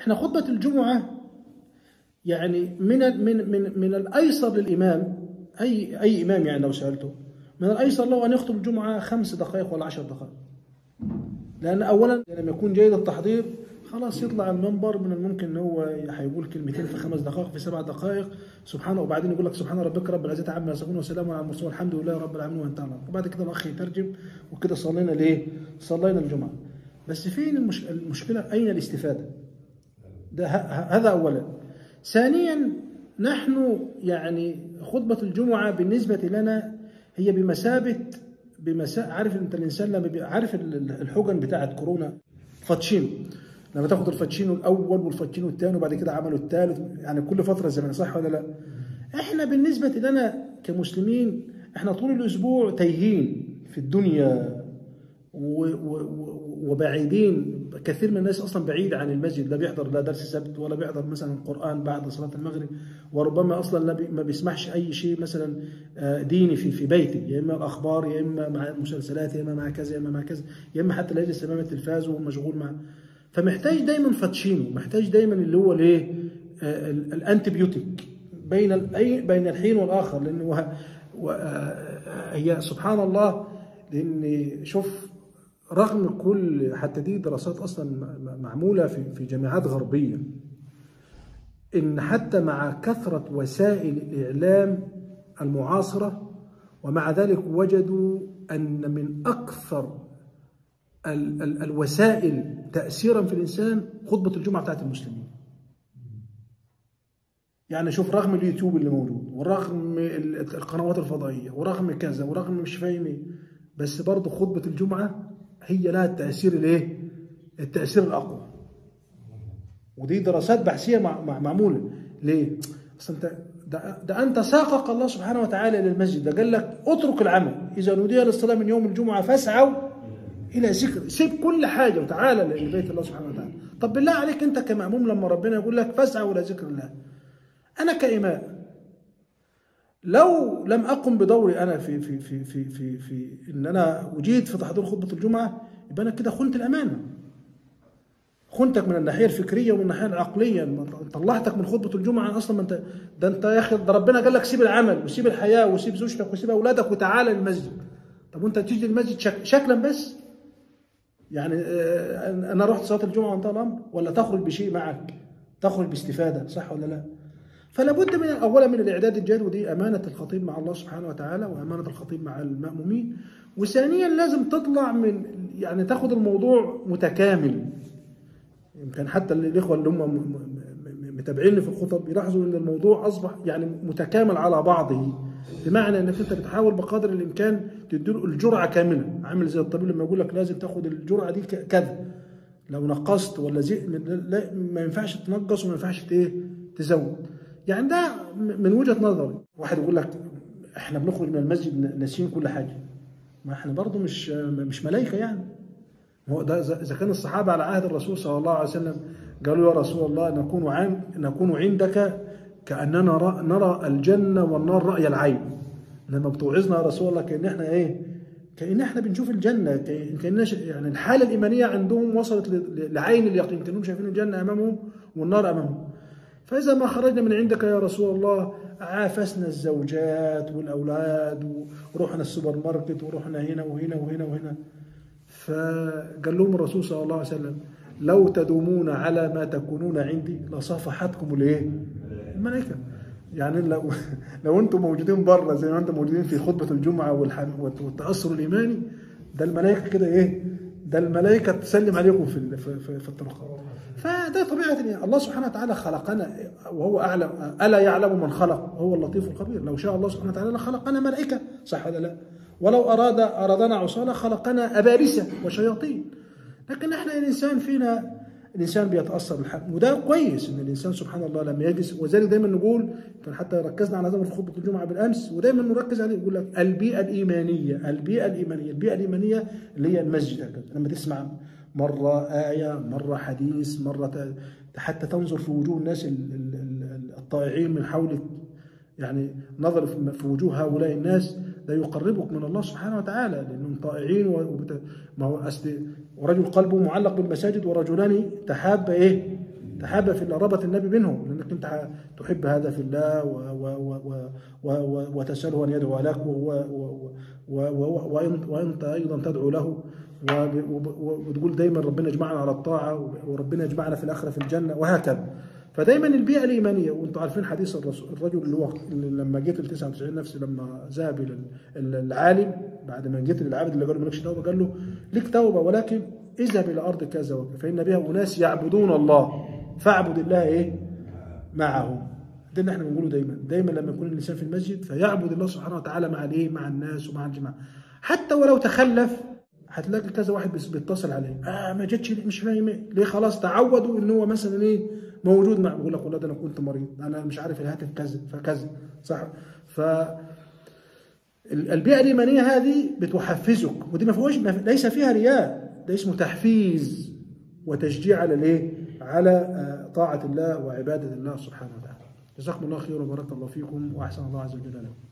إحنا خطبة الجمعة يعني من من من من الأيسر للإمام اي أي إمام يعني لو سألته من الأيسر له أن يخطب الجمعة خمس دقائق ولا عشر دقائق. لأن اولا لما يكون جيد التحضير خلاص يطلع المنبر من الممكن إن هو هيقول كلمتين في خمس دقائق في سبع دقائق. سبحانه وبعدين يقول لك سبحان ربك رب العزة عما يصفون وسلام على المرسلين والحمد لله رب العالمين وانتهى الأمر. وبعد كده الأخ يترجم وكده صلينا ليه؟ صلينا الجمعة. بس فين المش... المشكلة؟ أين الاستفادة؟ ده هذا اولا. ثانيا نحن يعني خطبة الجمعة بالنسبة لنا هي بمثابة بمسا عارف أنت الإنسان لما عارف ال- ال- الحجن بتاعت كورونا؟ فاتشينو. لما تاخد الفاتشينو الأول والفاتشينو الثاني وبعد كده عملوا الثالث يعني كل فترة زمنيه صح ولا لا؟ إحنا بالنسبة لنا كمسلمين إحنا طول الأسبوع تايهين في الدنيا و- و- وبعيدين كثير من الناس أصلا بعيد عن المسجد لا بيحضر لا درس سبت ولا بيحضر مثلا القران بعد صلاة المغرب وربما أصلا لا بي- ما بيسمعش أي شيء مثلا آه، ديني في في بيته يا إما الأخبار يا إما مع المسلسلات يا إما مع كذا يا إما مع كذا يا إما حتى لا يجلس امام التلفاز وهو مشغول مع فمحتاج دايما vaccino محتاج دايما اللي هو الايه آه، ال- ال antibiotico بين بين الحين والآخر و- آه، هي سبحان الله لأن شوف رغم كل حتى دي دراسات أصلا معمولة في في جامعات غربية إن حتى مع كثرة وسائل الإعلام المعاصرة ومع ذلك وجدوا أن من أكثر ال ال الوسائل تاثيرا في الإنسان خطبة الجمعة بتاعت المسلمين. يعني شوف رغم اليوتيوب اللي موجود ورغم ال- القنوات الفضائية ورغم كذا ورغم مش فاهم بس برضه خطبة الجمعة هي لها التأثير الإيه؟ التأثير الأقوى. ودي دراسات بحثية مع مع معمولة ليه؟ أصل انت ده, ده أنت ساقك الله سبحانه وتعالى إلى المسجد ده قال لك اترك العمل إذا نودي للصلاه من يوم الجمعة فاسعوا إلى ذكر سيب كل حاجة وتعالى لبيت الله سبحانه وتعالى طب بالله عليك أنت كمأموم لما ربنا يقول لك فاسعوا إلى ذكر الله أنا كإمام لو لم أقم بدوري أنا في في في في في, في إن أنا أجيد في تحضير خطبة الجمعة يبقى أنا كده خنت الأمانة. خنتك من الناحية الفكرية ومن الناحية العقلية. طلعتك من خطبة الجمعة أصلا ما أنت ده أنت يا أخي ده ربنا قال لك سيب العمل وسيب الحياة وسيب زوجتك وسيب أولادك وتعالى للمسجد طب وأنت تيجي المسجد شك شكلا بس؟ يعني آه، أنا رحت صلاة الجمعة وانتهى الأمر؟ ولا تخرج بشيء معك؟ تخرج باستفادة صح ولا لا؟ فلا بد من أولا من الإعداد الجاد ودي أمانة الخطيب مع الله سبحانه وتعالى وأمانة الخطيب مع المأمومين. وثانيا لازم تطلع من يعني تاخد الموضوع متكامل. يمكن حتى الاخوه اللي هم متابعيني في الخطب يلاحظوا إن الموضوع أصبح يعني متكامل على بعضه. بمعنى إنك أنت بتحاول بقدر الإمكان تديله الجرعة كاملة. عامل زي الطبيب لما يقول لك لازم تاخد الجرعة دي كذا. لو نقصت ولا زي لا ما ينفعش تنقص وما ينفعش تزود. يعني ده من وجهة نظري. واحد يقول لك إحنا بنخرج من المسجد ناسيين كل حاجة. ما إحنا برضه مش مش ملائكه يعني. هو ده إذا كان الصحابة على عهد الرسول صلى الله عليه وسلم قالوا يا رسول الله نكون عن نكون عندك كأننا نرى, الجنة والنار رأي العين. لما بتوعظنا يا رسول الله كأن إحنا إيه؟ كأن إحنا بنشوف كأن ش- يعني الحالة الإيمانية عندهم وصلت لعين اليقين. كأنهم شايفين الجنة أمامهم والنار أمامهم. فإذا ما خرجنا من عندك يا رسول الله عافسنا الزوجات والأولاد ورحنا السوبر ماركت ورحنا هنا وهنا وهنا وهنا فقال لهم الرسول صلى الله عليه وسلم لو تدومون على ما تكونون عندي لصافحتكم الايه؟ الملائكة يعني لو لو أنتم موجودين بره زي ما أنتم موجودين في خطبة الجمعة والتأثر الإيماني ده الملائكة كده إيه؟ ده الملائكة تسلم عليكم في في, الطرقات فده الإيه؟ الله سبحانه وتعالى خلقنا وهو أعلم ألا يعلم من خلق وهو اللطيف الخبير لو شاء الله سبحانه وتعالى لخلقنا ملائكة صح ولا لا؟ ولو اراد أرادنا عصانا خلقنا أبارسة وشياطين لكن إحنا الإنسان فينا الإنسان بيتأثر بالحق وده كويس إن الإنسان سبحان الله لما يجلس وذلك دايما نقول كان حتى ركزنا على هذا في خطبه الجمعة بالأمس ودايما نركز عليه يقول لك البيئة الإيمانية البيئة الإيمانية البيئة الإيمانية اللي هي المسجد. لما تسمع مرة آية مرة حديث مرة حتى تنظر في وجوه الناس ال- ال- ال- الطائعين من حولك يعني نظر في وجوه هؤلاء الناس ده يقربك من الله سبحانه وتعالى لانهم طائعين وبت... ما هو أصل ورجل قلبه معلق بالمساجد ورجلان تحابا إيه تحابب في الله ربط النبي بينهم لانك انت تحب هذا في الله و و و و و وتساله ان يدعو لك و و و و وانت وانت أيضا تدعو له وتقول دايما ربنا يجمعنا على الطاعه وربنا يجمعنا في الاخره في الجنه وهكذا فدايما البيئة الإيمانية وأنتم عارفين حديث الرسول الرجل اللي هو لما جيت ال 99 نفس لما ذهب إلى العالم بعد ما جيت للعابد اللي قال له مالكش توبة قال له ليك توبة ولكن اذهب إلى أرض كذا فإن بها أناس يعبدون الله فاعبد الله إيه؟ معهم ده اللي إحنا بنقوله دايما. دايما لما يكون الإنسان في المسجد فيعبد الله سبحانه وتعالى مع الإيه؟ مع الناس ومع الجماعة. حتى ولو تخلف هتلاقي كذا واحد بيتصل عليه. آه ما جتش مش فاهم إيه. ليه؟ خلاص تعودوا إن هو مثلا إيه؟ موجود مع بيقول لك والله ده أنا كنت مريض. أنا مش عارف الهاتف كذا فكذا صح. ف البيئة الإيمانية هذه بتحفزك. ودي ما فيهوش ليس فيها رياء. ده اسمه تحفيز وتشجيع على الإيه؟ على طاعة الله وعبادة الله سبحانه وتعالى. جزاكم الله خيرا وبارك الله فيكم وأحسن الله عز وجل لكم.